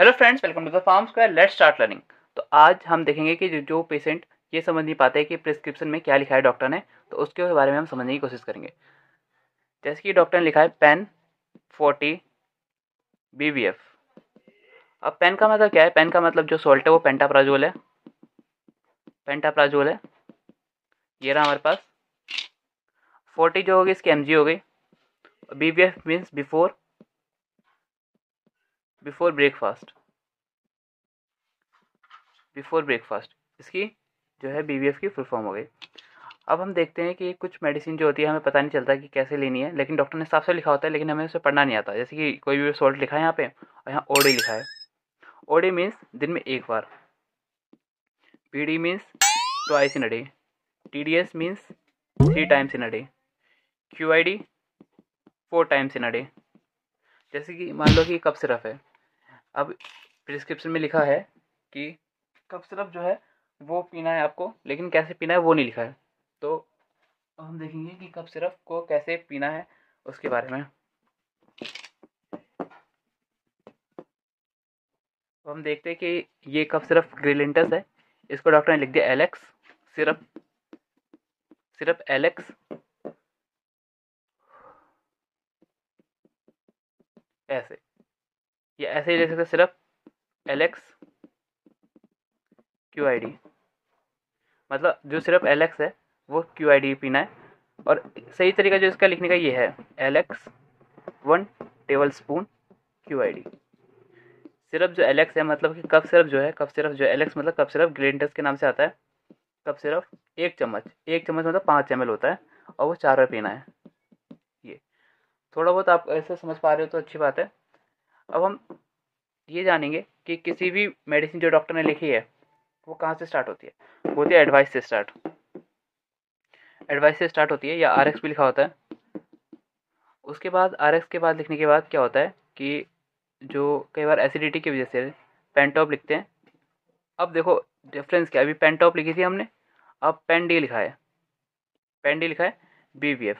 Hello friends welcome to the Pharm Square let's start learning तो आज हम देखेंगे कि जो, जो पेशेंट ये समझ नहीं पाते कि प्रिस्क्रिप्शन में क्या लिखा है डॉक्टर ने तो उसके बारे में हम समझने की कोशिश करेंगे। जैसे कि डॉक्टर ने लिखा है Pan forty B V F अब पेन का मतलब क्या है? पेन का मतलब जो सोल्ट है वो पेंटाप्राजोल है। पेंटाप्राजोल है। ये रहा हमारे पास। फोर्टी जो होगी इसकी एम हो गई B V F means before before breakfast before breakfast इसकी जो है बी की फुल फॉर्म हो गई। अब हम देखते हैं कि कुछ मेडिसिन जो होती है, हमें पता नहीं चलता कि कैसे लेनी है, लेकिन डॉक्टर ने साफ़ से लिखा होता है, लेकिन हमें उसे पढ़ना नहीं आता। जैसे कि कोई भी सॉल्ट लिखा है यहाँ पे, और यहाँ ओडी लिखा है। ओडी मीन्स दिन में एक बार। B D means twice in a day T D S means three times in a day Q I D four times in a day जैसे कि मान लो कि कब सिरप है। अब प्रिस्क्रिप्शन में लिखा है कि कप सिरप जो है वो पीना है आपको, लेकिन कैसे पीना है वो नहीं लिखा है। तो हम देखेंगे कि कप सिरप को कैसे पीना है उसके बारे में। तो हम देखते हैं कि ये कप सिरप ग्रिलिंटस है। इसको डॉक्टर ने लिख दिया एलेक्स सिरप सिरप एलेक्स ऐसे। ये ऐसे ही ले सकते सिर्फ़ L X Q I D मतलब जो सिर्फ़ एल एक्स है वो क्यू आई डी पीना है। और सही तरीका जो इसका लिखने का ये है L X one tablespoon Q I D सिर्फ़ जो एल एक्स है मतलब कि कप सिर्फ़ जो है कप सिर्फ़ जो एल एक्स मतलब कप सिर्फ़ ग्रेंटस के नाम से आता है। कप सिर्फ़ एक चम्मच एक चम्मच मतलब पाँच एम होता है और वो चार रुपये पीना है। ये। थोड़ा बहुत आप ऐसे समझ पा रहे हो तो अच्छी बात है। अब हम ये जानेंगे कि किसी भी मेडिसिन जो डॉक्टर ने लिखी है, वो कहाँ से स्टार्ट होती है? वो होती है एडवाइस से स्टार्ट एडवाइस से स्टार्ट होती है, या आर भी लिखा होता है। उसके बाद आर के बाद लिखने के बाद क्या होता है कि जो कई बार एसिडिटी की वजह से पेंटॉप लिखते हैं। अब देखो डिफरेंस क्या अभी पेंटॉप लिखी थी हमने, अब पेन डी लिखा है। पेन डी लिखा है बी वी एफ़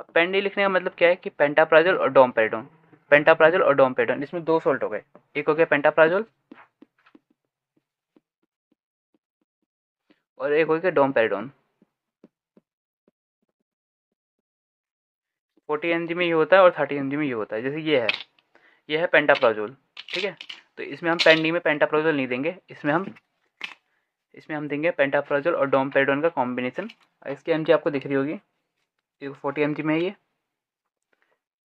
अब पेन डी लिखने का मतलब क्या है कि पेंटाप्राजल और डोमपेडोन पेंटाप्राजोल और डोमपेडोन इसमें दो सोल्ट हो गए। एक हो गया पेंटाप्राजोल और एक हो गया डोमपेडोन फोर्टी एम में ये होता है और थर्टी एम में ये होता है, जैसे ये है। ये है पेंटाप्राजोल ठीक है? तो इसमें हम पेंडी में पेंटाप्राजोल नहीं देंगे, इसमें हम इसमें हम देंगे पेंटाप्राजोल और डोमपेडोन का कॉम्बिनेशन इसकी एम आपको दिख रही होगी। फोर्टी एम में है ये।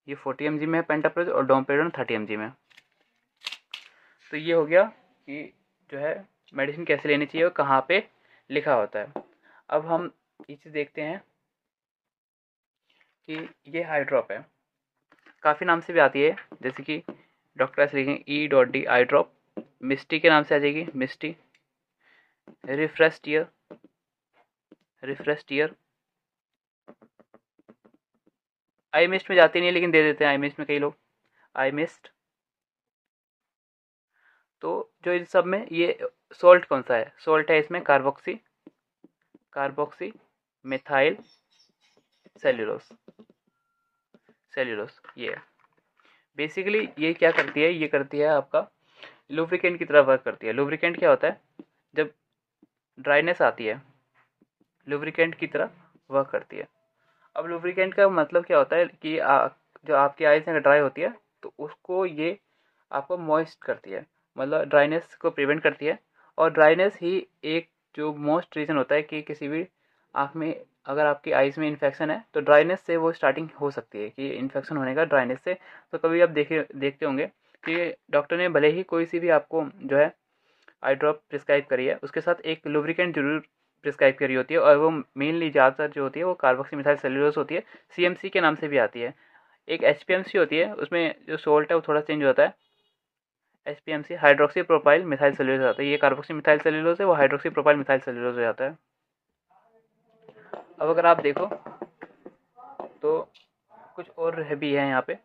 ये फोर्टी एम में है पेंटाप्रोज और डोमपेडोन थर्टी एम में तो ये हो गया कि जो है मेडिसिन कैसे लेनी चाहिए और कहाँ पे लिखा होता है। अब हम ये चीज़ देखते हैं कि ये हाई ड्रॉप है। काफ़ी नाम से भी आती है, जैसे कि डॉक्टर ऐसे लिखेंगे E dot D eye drop Misty के नाम से आ जाएगी Misty refresh tear refresh tear eye mist में जाती नहीं, लेकिन दे देते हैं आई मिस्ट में कई लोग। आई मिस्ट तो जो इन सब में ये सॉल्ट कौन सा है? सॉल्ट है इसमें carboxy carboxy methyl cellulose cellulose ये बेसिकली ये क्या करती है? ये करती है आपका लुब्रिकेंट की तरह वर्क करती है। लुब्रिकेंट क्या होता है? जब ड्राइनेस आती है लुब्रिकेंट की तरह वर्क करती है। अब लुब्रिकेंट का मतलब क्या होता है कि आ, जो आपकी आइज़ अगर ड्राई होती है तो उसको ये आपको मॉइस्ट करती है। मतलब ड्राइनेस को प्रिवेंट करती है। और ड्राइनेस ही एक जो मोस्ट रीज़न होता है कि किसी भी आँख में अगर आपकी आइज़ में इन्फेक्शन है तो ड्राइनेस से वो स्टार्टिंग हो सकती है कि इन्फेक्शन होने का ड्राइनेस से। तो कभी आप देखे देखते होंगे कि डॉक्टर ने भले ही कोई सी भी आपको जो है आई ड्रॉप प्रिस्क्राइब करी है उसके साथ एक लुब्रिकेंट ज़रूर प्रिस्क्राइब करी होती है और वो मेनली ज़्यादातर जो होती है वो कार्बोक्सी मिथाइल सेलुलोस होती है। सीएमसी के नाम से भी आती है। एक एचपीएमसी होती है, उसमें जो सोल्ट है वो थोड़ा चेंज होता है। H P M C hydroxy propyl methyl cellulose आता है। ये कार्बोक्सी मिथाइल सेलुलोज है, वो हाइड्रोक्सी प्रोपाइल मिथाइल सेलुलोज हो जाता है। अब अगर आप देखो तो कुछ और भी है यहाँ पे।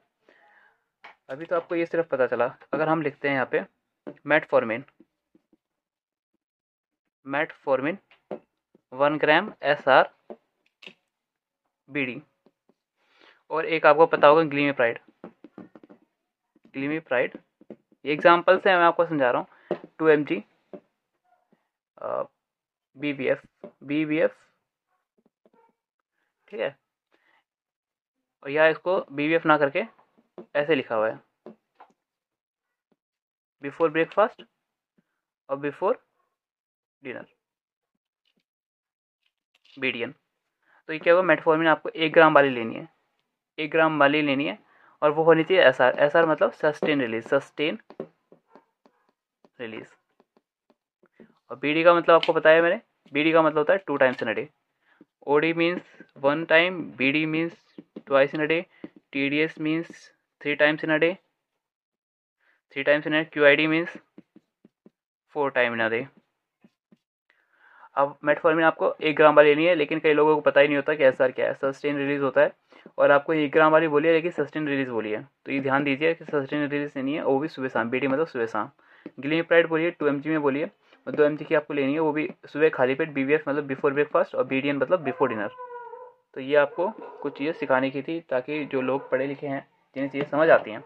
अभी तो आपको ये सिर्फ़ पता चला। अगर हम लिखते हैं यहाँ पे metformin metformin one gram S R B D और एक आपको पता होगा ग्लीमी प्राइड ग्लीमी प्राइड ये एग्ज़ाम्पल से मैं आपको समझा रहा हूँ two M G B B F B B F ठीक है? और यहाँ इसको बी वी एफ़ ना करके ऐसे लिखा हुआ है। बिफोर ब्रेकफास्ट और बिफोर डिनर। बीडियन। तो ये क्या होगा मेटफॉर्मिन आपको एक ग्राम वाली लेनी है। एक ग्राम वाली लेनी है और वो होनी चाहिए एस आर एस आर मतलब सस्टेन रिलीज़ सस्टेन रिलीज़। और बी डी का मतलब आपको बताया मैंने? बी डी का मतलब होता है two times in a day O D means one time B D means twice in a day T D S means three times in a day three times in a Q I D means four time in a day अब metformin आपको एक ग्राम वाली लेनी है, लेकिन कई लोगों को पता ही नहीं होता कि एस क्या है। सस्टेन रिलीज़ होता है, और आपको एक ग्राम वाली बोली है, लेकिन सस्टेन रिलीज़ बोली है। तो ये ध्यान दीजिए कि सस्टेन रिलीज़ लेनी है, वो भी सुबह शाम बीडी मतलब सुबह शाम। ग्लीमिप्राइड बोलिए टू एम में बोलिए दो एम की आपको लेनी है, वो भी सुबह खाली पेट बी मतलब बिफोर ब्रेकफास्ट और बी मतलब बिफोर डिनर तो ये आपको कुछ चीज़ें सिखाने की थी, ताकि जो लोग पढ़े लिखे हैं, जिन्हें चीज़ें समझ आती हैं,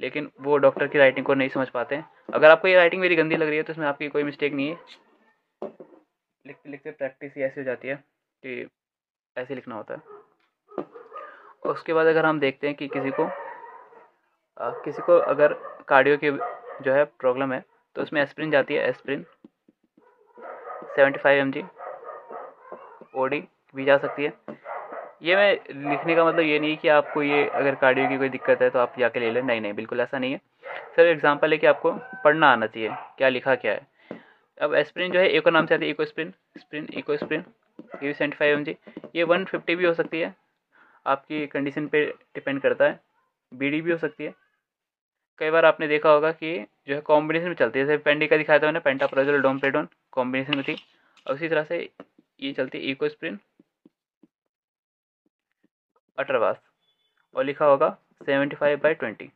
लेकिन वो डॉक्टर की राइटिंग को नहीं समझ पाते। हैं अगर आपको ये राइटिंग मेरी गंदी लग रही है तो इसमें आपकी कोई मिस्टेक नहीं है। लिखते लिखते प्रैक्टिस ही ऐसी हो जाती है कि ऐसे लिखना होता है। उसके बाद अगर हम देखते हैं कि किसी को आ, किसी को अगर कार्डियो की जो है प्रॉब्लम है तो उसमें एस्प्रिन जाती है। Aspirin seventy five M G O D भी जा सकती है। ये मैं लिखने का मतलब ये नहीं कि आपको ये अगर कार्डियो की कोई दिक्कत है तो आप जाके ले लें। नहीं नहीं बिल्कुल ऐसा नहीं है। सर एग्जांपल है कि आपको पढ़ना आना चाहिए। क्या लिखा क्या है। अब एस्प्रिन जो है, एक नाम से आती है इको स्प्रिन स्प्रिन इको स्प्रिन ये भी सेवेंटी फाइव एम जी ये वन फिफ्टी भी हो सकती है। आपकी कंडीशन पे डिपेंड करता है। बीडी भी हो सकती है। कई बार आपने देखा होगा कि जो है कॉम्बिनेशन में चलती है। जैसे पेंडी का दिखाया था मैंने पेंटाप्रोजल डोमपेडोन कॉम्बिनेशन में थी। और उसी तरह से ये चलती है इको स्प्रिन अटरवास। और लिखा होगा seventy five by twenty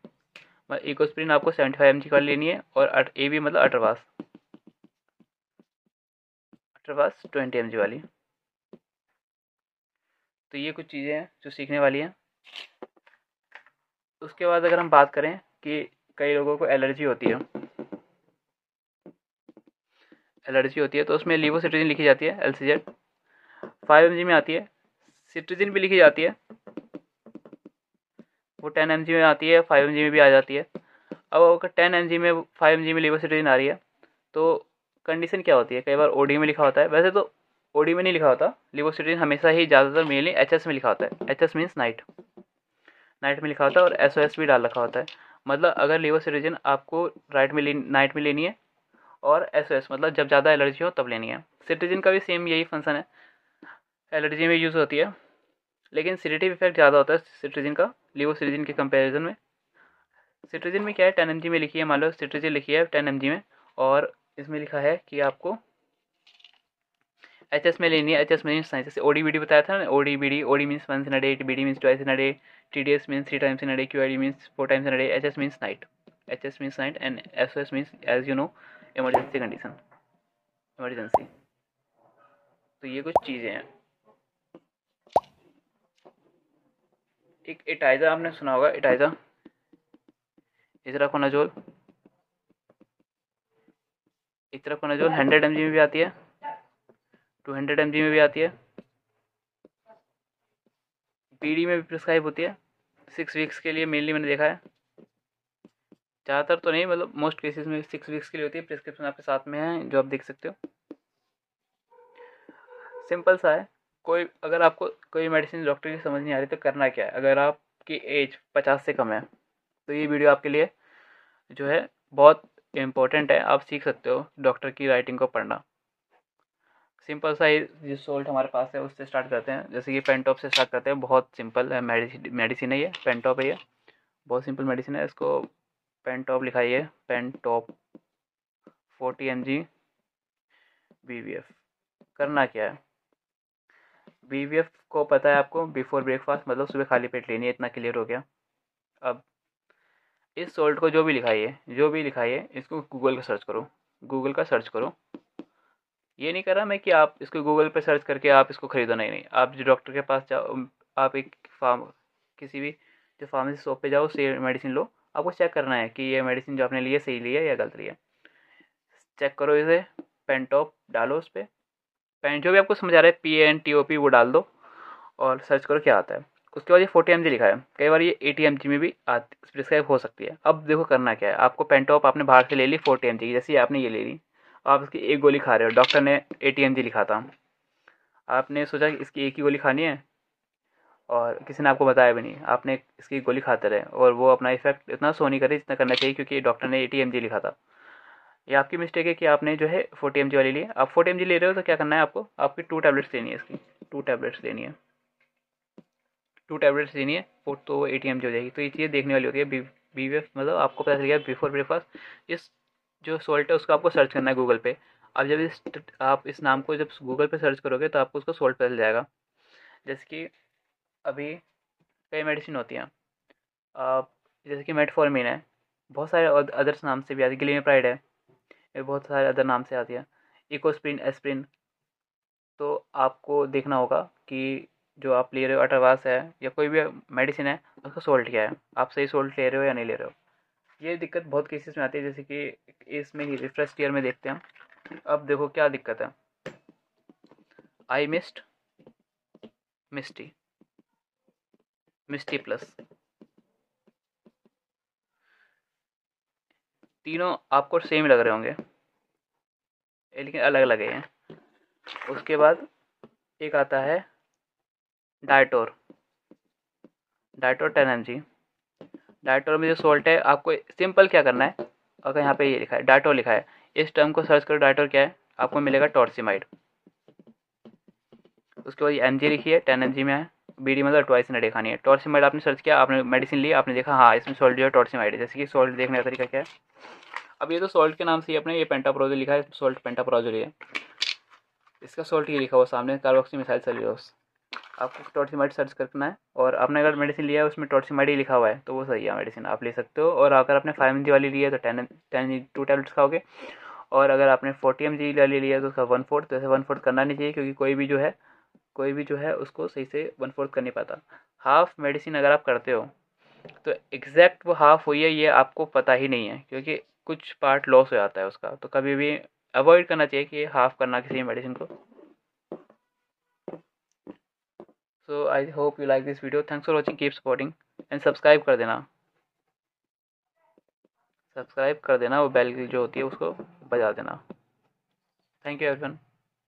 Ecosprin आपको सेवेंटी फाइव एम जी वाली लेनी है, और ए भी मतलब अटरवास। अटरवास ट्वेंटी एम वाली। तो ये कुछ चीज़ें हैं जो सीखने वाली हैं। उसके बाद अगर हम बात करें कि कई लोगों को एलर्जी होती है। एलर्जी होती है तो उसमें लीवोसिट्रिजिन लिखी जाती है L C Z five M में आती है, सिट्रिजिन भी लिखी जाती है। वो टेन एम में आती है, फाइव एम में भी आ जाती है। अब अगर टेन एम में, फाइव एम में लीवोसिट्रिजिन आ रही है तो कंडीशन क्या होती है? कई बार ओडी में लिखा होता है। वैसे तो ओडी में नहीं लिखा होता। लिवोसिट्रिजिन हमेशा ही ज़्यादातर मेनली एच में लिखा होता है। H S means night night में लिखा होता है और एस ओ एस भी डाल रखा होता है। मतलब अगर लीवोसिट्रिजिन आपको राइट में नाइट में लेनी है और एस ओ एस मतलब जब ज़्यादा एलर्जी हो तब लेनी है। सिट्रिजिन का भी सेम यही फ़ंक्शन है। एलर्जी में यूज़ होती है। लेकिन सीडेटिव इफ़ेक्ट ज़्यादा होता है सिट्रिजिन का लिवोसिट्रिजिन के कंपैरिजन में। सिट्रिजिन में क्या है? टेन एम में लिखी है। मान लो सिट्रिजिन लिखी है टेन एम में और इसमें लिखा है कि आपको एच एस में लेनी है एच एस मीन्स जैसे ओ डी बी डी बताया था ना O D B D O D means once in a day B D means twice in a day T D S means three times in a day Q I D means four times in a day H S means night H S means night and S S means as you know emergency condition emergency तो ये कुछ चीज़ें हैं। एक इटाइजा आपने सुना होगा, इटाइजा। इजराकोनाजोल इजराकोनाजोल hundred M में भी आती है। टू हंड्रेड एम में भी आती है। पीडी में भी प्रिस्क्राइब होती है। सिक्स वीक्स के लिए मेनली मैंने देखा है। ज़्यादातर तो नहीं मतलब मोस्ट केसेस में सिक्स वीक्स के लिए होती है। प्रिस्क्रिप्शन आपके साथ में है, जो आप देख सकते हो। सिंपल सा है। कोई, अगर आपको कोई मेडिसिन डॉक्टर की समझ नहीं आ रही तो करना क्या है? अगर आपकी एज पचास से कम है तो ये वीडियो आपके लिए जो है बहुत इम्पोर्टेंट है, आप सीख सकते हो डॉक्टर की राइटिंग को पढ़ना। सिंपल सा ही जो सोल्ट हमारे पास है, उससे स्टार्ट करते हैं। जैसे कि पेंटॉप से स्टार्ट करते हैं, बहुत सिंपल है मेडिसिन मेडिसिन है ये पेंटॉप है ये। बहुत सिंपल मेडिसिन है, इसको pantop लिखाइए pantop forty M G B V F करना क्या है? बी वी एफ़ को पता है आपको बिफोर ब्रेकफास्ट मतलब सुबह खाली पेट लेनी है, इतना क्लियर हो गया। अब इस सोल्ट को जो भी लिखाइए, जो भी लिखाइए, इसको गूगल का सर्च करो। गूगल का सर्च करो। ये नहीं कर रहा मैं कि आप इसको गूगल पे सर्च करके आप इसको खरीदो। नहीं नहीं। आप जो डॉक्टर के पास जाओ आप एक फार्म किसी भी जो फार्मेसी शॉप पे जाओ उससे मेडिसिन लो। आपको चेक करना है कि ये मेडिसिन जो आपने ली है सही ली है या गलत ली है चेक करो इसे पेन टॉप डालो उस पर पेन जो भी आपको समझ आ रहा है P N T O P वो डाल दो और सर्च करो क्या आता है। उसके बाद ये फोर्टी एम लिखा है। कई बार ये एटी एम में भी प्रिस्क्राइब हो सकती है। अब देखो करना क्या है। आपको पेंटॉप आपने बाहर से ले ली फोर्टी एम की, जैसे आपने ये ले ली, आप इसकी एक गोली खा रहे हो। डॉक्टर ने ए एम लिखा था। आपने सोचा कि इसकी एक ही गोली खानी है और किसी ने आपको बताया भी नहीं। आपने इसकी गोली खाते रहे और वो अपना इफ़ेक्ट इतना सो नहीं करे जितना करना चाहिए क्योंकि डॉक्टर ने ए एम लिखा था। ये आपकी मिस्टेक है कि आपने जो है फोर्टी एम वाली ली आप फोर्टी एम ले रहे हो तो क्या करना है आपको? आपकी टू टैबलेट्स लेनी है इसकी। टू टैबलेट्स लेनी है। टू टैबलेट्स लेनी है फोर तो ए टी हो जाएगी। तो ये चीज़ देखने वाली होती है बी बी मतलब आपको पता चल गया बिफोर ब्रेकफास्ट इस जो सॉल्ट है, उसको आपको सर्च करना है गूगल पे। अब जब इस, आप इस नाम को जब गूगल पे सर्च करोगे तो आपको उसका सॉल्ट पता चल जाएगा। जैसे कि अभी कई मेडिसिन होती हैं। जैसे कि मेटफॉर्मिन है। बहुत सारे अदर्स नाम से भी आती है। ग्लीमेप्राइड है। ये बहुत सारे अदर नाम से आती है। इकोस्प्रिन एस्प्रिन तो आपको देखना होगा कि जो आप ले रहे हो अटरवास है या कोई भी मेडिसिन है, उसका सोल्ट क्या है। आप सही सोल्ट ले रहे हो या नहीं ले रहे हो? ये दिक्कत बहुत केसेस में आती है, जैसे कि इसमें ही रिफ्रेश ईयर में देखते हैं अब देखो क्या दिक्कत है। आई मिस्ट मिस्टी मिस्टी प्लस तीनों आपको सेम लग रहे होंगे, लेकिन अलग अलग हैं। उसके बाद एक आता है डायटोर डायटोर टेन एम जी। डायटोर में जो सोल्ट है, आपको सिंपल क्या करना है? अगर यहाँ पे ये लिखा है डायटोर लिखा है, इस टर्म को सर्च करो डायटोर क्या है? आपको मिलेगा टॉर्सीमाइड। उसके बाद एम जी लिखी है टेन एम जी में है बी डी मतलब ट्वाइस ने खानी है। टॉर्सीमाइड आपने सर्च किया, आपने मेडिसिन ली आपने देखा हाँ इसमें सॉल्ट जो है टॉर्सीमाइड जैसे कि सॉल्ट देखने का तरीका क्या है? अब ये तो सॉल्ट के नाम से ही अपने ये पेंटाप्रोजल लिखा है सॉल्ट पेंटाप्रोजल है। इसका सॉल्ट ये लिखा हुआ सामने कार्बोक्सी मिसाइल सेल्यूलोस आपको टॉर्सीमाइड सर्च करना है और आपने अगर मेडिसिन लिया है, उसमें टॉर्सीमाइड ही लिखा हुआ है तो वो सही है मेडिसिन आप ले सकते हो। और अगर आपने फाइव एम वाली ली है तो टेन टेन टू टैबलेट्स खाओगे। और अगर आपने फोर्टी एम जी वाली लिया है तो उसका वन फोर्थ जैसे वन फोर्थ करना नहीं चाहिए, क्योंकि कोई भी जो है, कोई भी जो है, उसको सही से वन फोर्थ कर नहीं पाता। हाफ़ मेडिसिन अगर आप करते हो तो एग्जैक्ट वो हाफ़ हुई है, ये आपको पता ही नहीं है, क्योंकि कुछ पार्ट लॉस हो जाता है उसका। तो कभी भी अवॉइड करना चाहिए कि हाफ़ करना किसी मेडिसिन को। So I hope you like this video thanks for watching keep supporting and subscribe कर देना। सब्सक्राइब कर देना, वो बेल जो होती है, उसको बजा देना। Thank you everyone